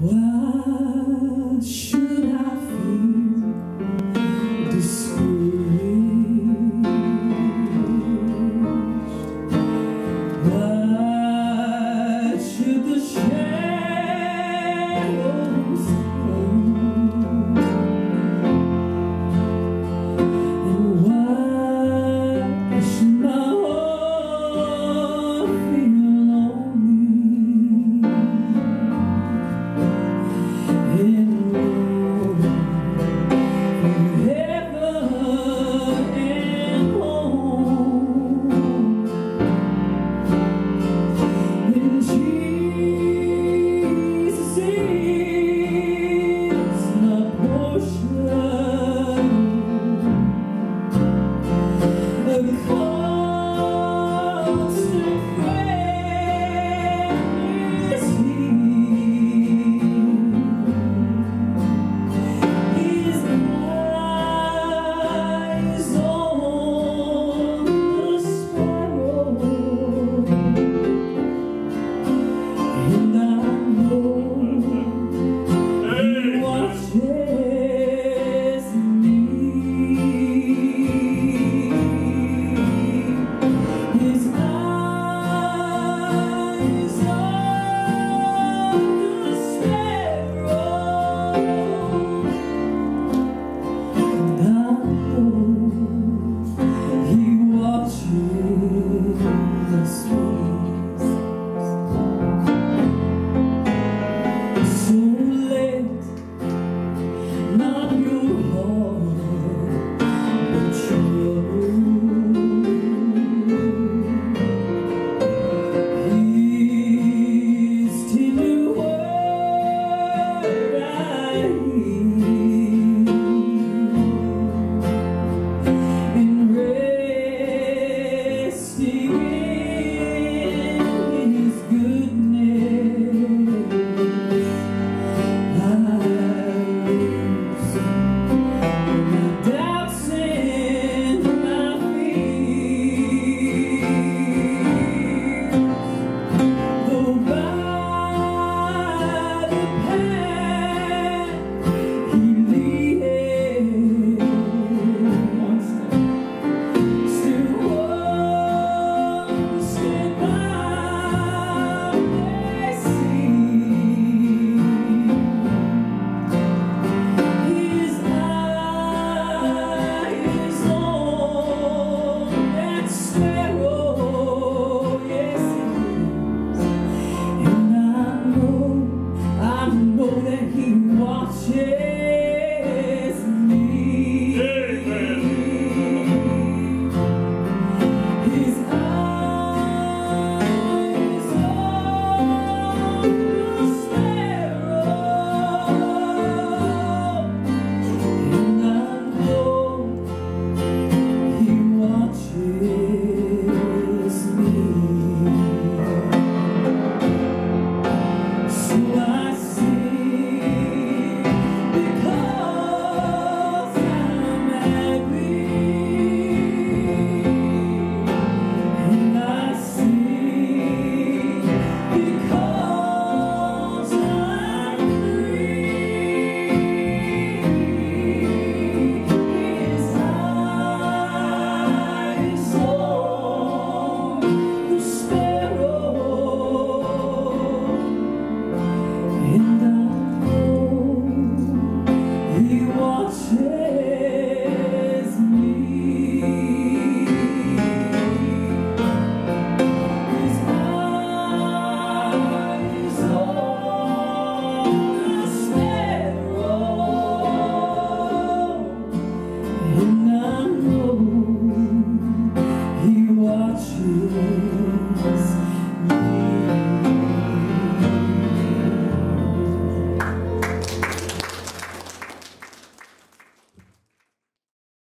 Why should know that He watches